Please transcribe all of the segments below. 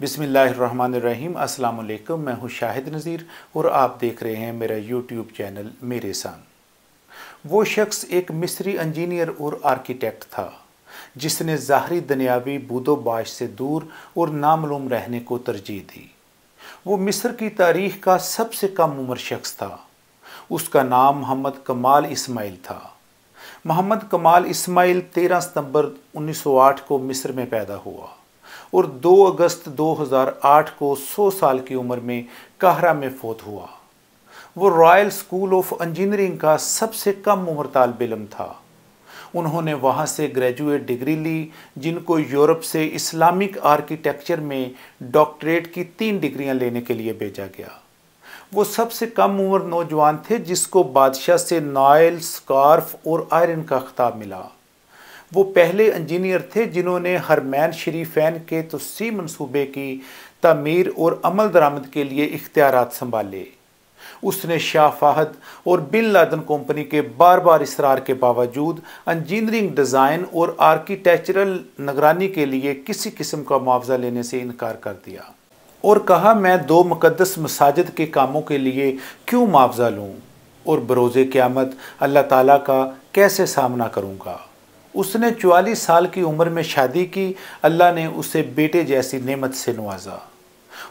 बिसमीम वालेकुम मैं हूँ शाहिद नज़ीर और आप देख रहे हैं मेरा यूट्यूब चैनल मेरे संग वो शख्स एक मिस्री इंजीनियर और आर्किटेक्ट था, जिसने ज़ाहरी दुनियावी बूदोबाश से दूर और नामलूम रहने को तरजीह दी। वो मिस्र की तारीख का सबसे कम उम्र शख्स था। उसका नाम मोहम्मद कमाल इस्माइल था। मोहम्मद कमाल इस्माइल 13 सितंबर 1908 को मिस्र में पैदा हुआ। और 2 अगस्त 2008 को 100 साल की उम्र में काहरा में फोत हुआ। वो रॉयल स्कूल ऑफ़ इंजीनियरिंग का सबसे कम उम्र तालब इलम था। उन्होंने वहाँ से ग्रेजुएट डिग्री ली, जिनको यूरोप से इस्लामिक आर्किटेक्चर में डॉक्टरेट की तीन डिग्रियाँ लेने के लिए भेजा गया। वो सबसे कम उम्र नौजवान थे, जिसको बादशाह से नायल स्कार्फ और आयरन का खिताब मिला। वो पहले इंजीनियर थे जिन्होंने हरमैन शरीफैन के तसी मनसूबे की तमीर और अमल दरामद के लिए इख्तियार संभाले। उसने शाह फाहद और बिन लादन कंपनी के बार बार इसरार के बावजूद इंजीनियरिंग डिज़ाइन और आर्किटेक्चरल निगरानी के लिए किसी किस्म का मुआवजा लेने से इनकार कर दिया। और कहा, मैं दो मुकदस मसाजिद के कामों के लिए क्यों मुआवजा लूँ? और बरोज़ क़्यामत अल्लाह ताला का कैसे सामना करूँगा? उसने चवालीस साल की उम्र में शादी की। अल्लाह ने उसे बेटे जैसी नेमत से नवाजा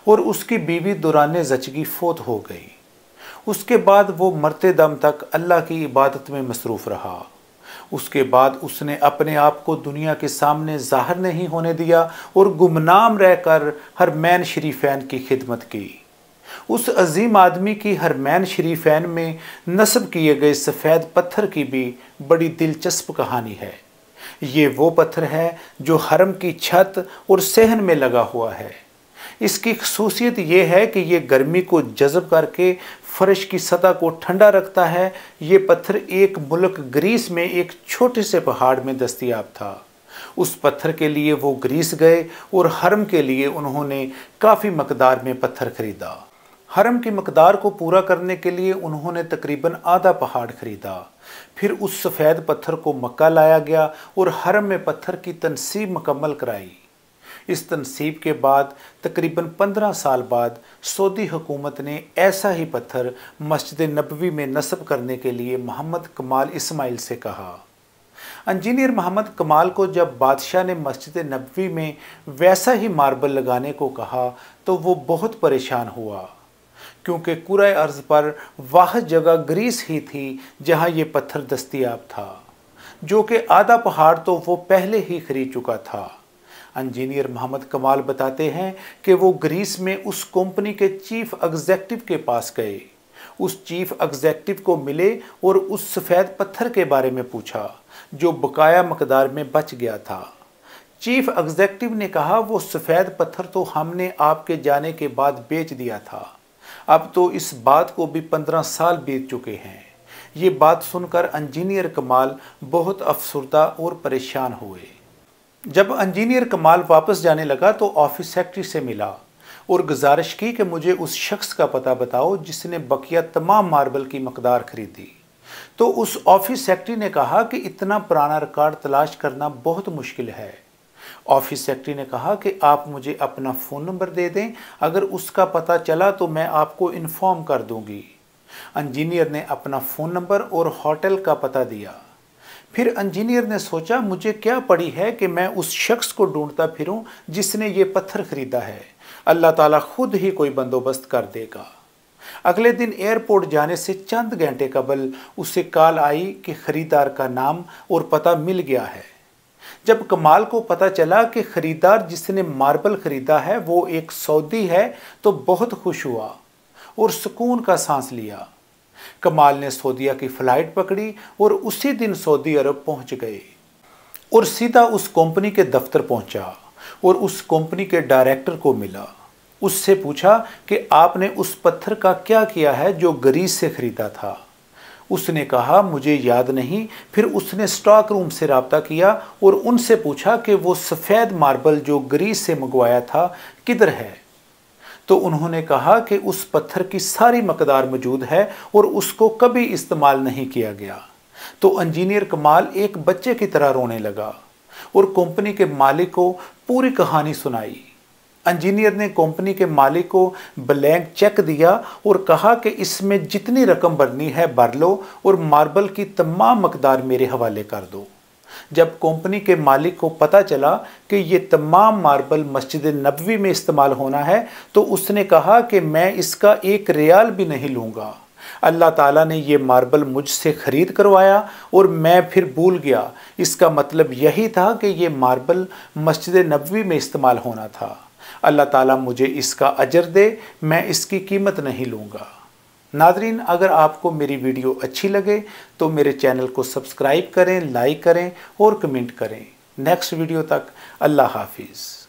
और उसकी बीवी दौरान जचगी फोत हो गई। उसके बाद वो मरते दम तक अल्लाह की इबादत में मसरूफ़ रहा। उसके बाद उसने अपने आप को दुनिया के सामने ज़ाहिर नहीं होने दिया और गुमनाम रहकर हरमैन शरीफैन की खिदमत की। उस अजीम आदमी की हरमैन शरीफैन में नस्ब किए गए सफ़ेद पत्थर की भी बड़ी दिलचस्प कहानी है। ये वो पत्थर है जो हरम की छत और सहन में लगा हुआ है। इसकी खसूसियत ये है कि ये गर्मी को जज़ब करके फर्श की सतह को ठंडा रखता है। ये पत्थर एक मुल्क ग्रीस में एक छोटे से पहाड़ में दस्तियाब था। उस पत्थर के लिए वो ग्रीस गए और हरम के लिए उन्होंने काफ़ी मकदार में पत्थर खरीदा। हरम की मकदार को पूरा करने के लिए उन्होंने तकरीबन आधा पहाड़ खरीदा। फिर उस सफ़ेद पत्थर को मक्का लाया गया और हरम में पत्थर की तनसीब मुकम्मल कराई। इस तनसीब के बाद, तकरीबन पंद्रह साल बाद, सऊदी हुकूमत ने ऐसा ही पत्थर मस्जिद नबवी में नस्ब करने के लिए मोहम्मद कमाल इस्माइल से कहा। इंजीनियर मोहम्मद कमाल को जब बादशाह ने मस्जिद नबवी में वैसा ही मार्बल लगाने को कहा तो वो बहुत परेशान हुआ। क्योंकि कुरय अर्ज़ पर वाह जगह ग्रीस ही थी, जहाँ ये पत्थर दस्तियाब था, जो कि आधा पहाड़ तो वो पहले ही खरीद चुका था। इंजीनियर मोहम्मद कमाल बताते हैं कि वो ग्रीस में उस कंपनी के चीफ एग्जेक्टिव के पास गए। उस चीफ एग्जेक्टिव को मिले और उस सफ़ेद पत्थर के बारे में पूछा, जो बकाया मकदार में बच गया था। चीफ एग्जेक्टिव ने कहा, वो सफ़ेद पत्थर तो हमने आपके जाने के बाद बेच दिया था। अब तो इस बात को भी पंद्रह साल बीत चुके हैं। ये बात सुनकर इंजीनियर कमाल बहुत अफसरदा और परेशान हुए। जब इंजीनियर कमाल वापस जाने लगा तो ऑफ़िस सेक्रेटरी से मिला और गुजारिश की कि मुझे उस शख्स का पता बताओ जिसने बकिया तमाम मार्बल की मकदार खरीदी। तो उस ऑफ़िस सेक्रेटरी ने कहा कि इतना पुराना रिकॉर्ड तलाश करना बहुत मुश्किल है। ऑफ़िस सेक्रेटरी ने कहा कि आप मुझे अपना फ़ोन नंबर दे दें, अगर उसका पता चला तो मैं आपको इन्फॉर्म कर दूँगी। इंजीनियर ने अपना फ़ोन नंबर और होटल का पता दिया। फिर इंजीनियर ने सोचा, मुझे क्या पड़ी है कि मैं उस शख्स को ढूंढता फिरूं जिसने ये पत्थर खरीदा है। अल्लाह ताला खुद ही कोई बंदोबस्त कर देगा। अगले दिन एयरपोर्ट जाने से चंद घंटे कबल उसे कॉल आई कि ख़रीदार का नाम और पता मिल गया है। जब कमाल को पता चला कि ख़रीदार जिसने मार्बल ख़रीदा है, वो एक सऊदी है तो बहुत खुश हुआ और सुकून का सांस लिया। कमाल ने सऊदिया की फ़्लाइट पकड़ी और उसी दिन सऊदी अरब पहुँच गए और सीधा उस कंपनी के दफ्तर पहुँचा और उस कंपनी के डायरेक्टर को मिला। उससे पूछा कि आपने उस पत्थर का क्या किया है जो गरीज से ख़रीदा था? उसने कहा, मुझे याद नहीं। फिर उसने स्टॉक रूम से रबता किया और उनसे पूछा कि वो सफ़ेद मार्बल जो ग्रीस से मंगवाया था, किधर है? तो उन्होंने कहा कि उस पत्थर की सारी मकदार मौजूद है और उसको कभी इस्तेमाल नहीं किया गया। तो इंजीनियर कमाल एक बच्चे की तरह रोने लगा और कंपनी के मालिक को पूरी कहानी सुनाई। इंजीनियर ने कंपनी के मालिक को ब्लैंक चेक दिया और कहा कि इसमें जितनी रकम भरनी है भर लो और मार्बल की तमाम मकदार मेरे हवाले कर दो। जब कंपनी के मालिक को पता चला कि ये तमाम मार्बल मस्जिद नबवी में इस्तेमाल होना है तो उसने कहा कि मैं इसका एक रियाल भी नहीं लूँगा। अल्लाह ताला ने ये मार्बल मुझसे ख़रीद करवाया और मैं फिर भूल गया। इसका मतलब यही था कि ये मार्बल मस्जिद नबवी में इस्तेमाल होना था। अल्लाह ताला मुझे इसका अजर दे, मैं इसकी कीमत नहीं लूँगा। नादरीन अगर आपको मेरी वीडियो अच्छी लगे तो मेरे चैनल को सब्सक्राइब करें, लाइक करें और कमेंट करें। नेक्स्ट वीडियो तक अल्लाह हाफिज़।